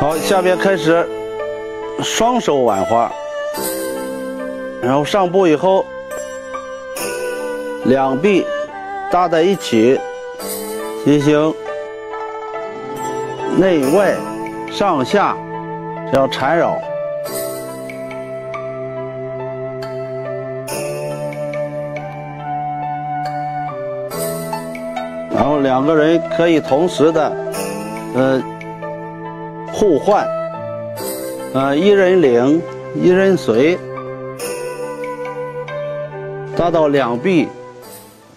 好下边开始双手挽花，然后上步以后，两臂搭在一起，进行内外上下这样缠绕。然后两个人可以同时的，呃，互换，呃，一人领，一人随，达到两臂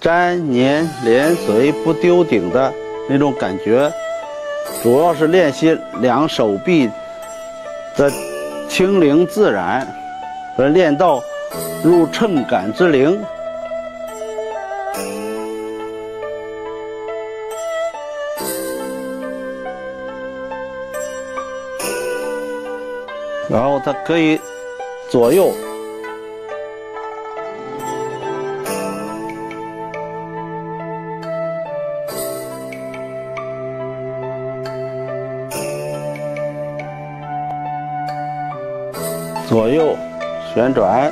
粘粘连随不丢顶的那种感觉。主要是练习两手臂的轻灵自然，和练到入秤杆之灵。然后它可以左右，左右旋转，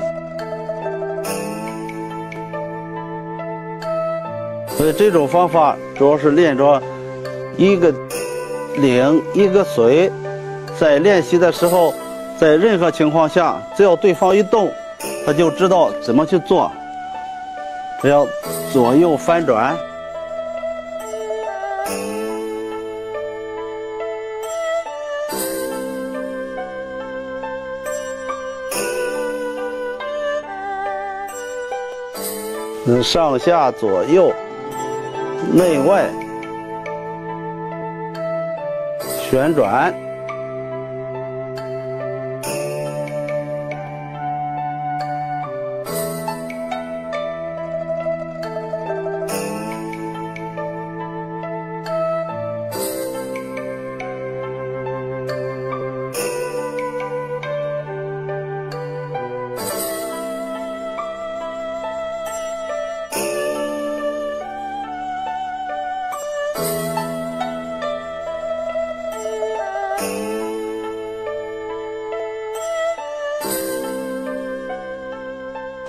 所以这种方法主要是练着一个领一个随，在练习的时候。在任何情况下，只要对方一动，他就知道怎么去做。只要左右翻转，嗯，上下左右、内外旋转。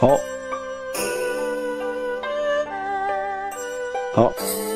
好，好。